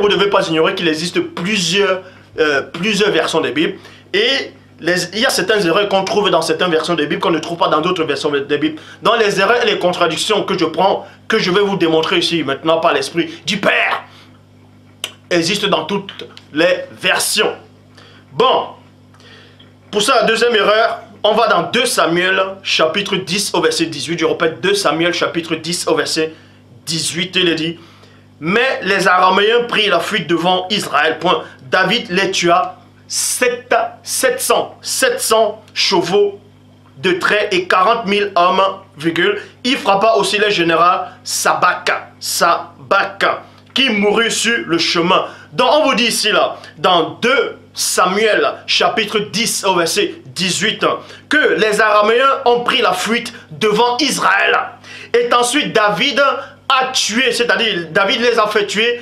Vous ne devez pas ignorer qu'il existe plusieurs, euh, plusieurs versions des Bibles. Et il y a certaines erreurs qu'on trouve dans certaines versions des Bibles qu'on ne trouve pas dans d'autres versions des Bibles. Dans les erreurs et les contradictions que je prends, que je vais vous démontrer ici maintenant par l'Esprit du Père, existent dans toutes les versions. Bon, pour ça, la deuxième erreur, on va dans 2 Samuel chapitre 10 au verset 18. Je répète 2 Samuel chapitre 10 au verset 18. Il est dit, mais les Araméens prirent la fuite devant Israël. David les tua 700, 700 chevaux de trait et 40 000 hommes, virgule. Il frappa aussi le général Sabaka, Sabaka, qui mourut sur le chemin. Donc on vous dit ici là, dans 2 Samuel chapitre 10 au verset 18, que les Araméens ont pris la fuite devant Israël. Et ensuite David a tué, c'est-à-dire David les a fait tuer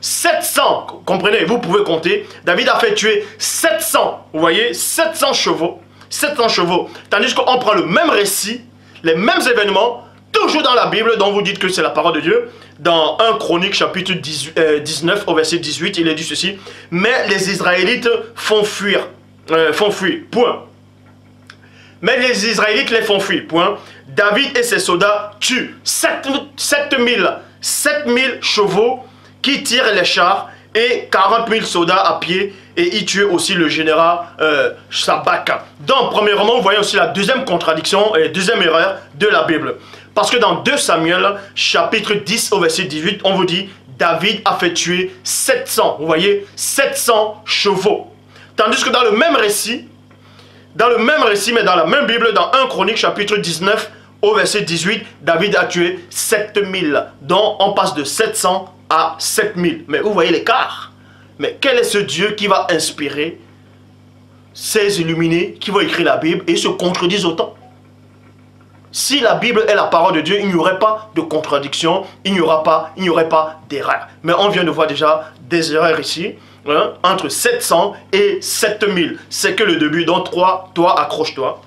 700, euh, comprenez, vous pouvez compter, David a fait tuer 700, vous voyez, 700 chevaux, 700 chevaux, tandis qu'on prend le même récit, les mêmes événements, toujours dans la Bible, dont vous dites que c'est la parole de Dieu, dans 1 Chronique chapitre 19 euh, au verset 18, il est dit ceci, mais les Israélites font fuir, euh, font fuir, point. Mais les Israélites les font fuir, point. David et ses soldats tuent 7000 7000 chevaux qui tirent les chars et 40 000 soldats à pied et y tuent aussi le général euh. Donc, premièrement, vous voyez aussi la deuxième contradiction et deuxième erreur de la Bible. Parce que dans 2 Samuel, chapitre 10 au verset 18, on vous dit David a fait tuer 700, vous voyez, 700 chevaux. Tandis que dans le même récit, dans le même récit, mais dans la même Bible, dans 1 Chronique, chapitre 19, au verset 18, David a tué 7000. Donc, on passe de 700 à 7000. Mais vous voyez l'écart. Mais quel est ce Dieu qui va inspirer ces illuminés qui vont écrire la Bible et se contredisent autant? Si la Bible est la parole de Dieu, il n'y aurait pas de contradiction, il n'y aura pas, il n'y aurait pas d'erreur. Mais on vient de voir déjà des erreurs ici, hein, entre 700 et 7000. C'est que le début. Donc, 3, toi, accroche-toi.